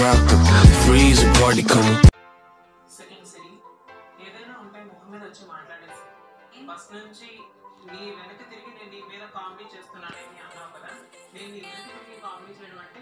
breeze, a party coming. First నుంచి నీ వెనక తిరిగి నేను నీ మీద కామెడీ చేస్తున్నానని అన్నావు కదా నేను నీ వెనక తిరిగి కామెడీ చేయడం అంటే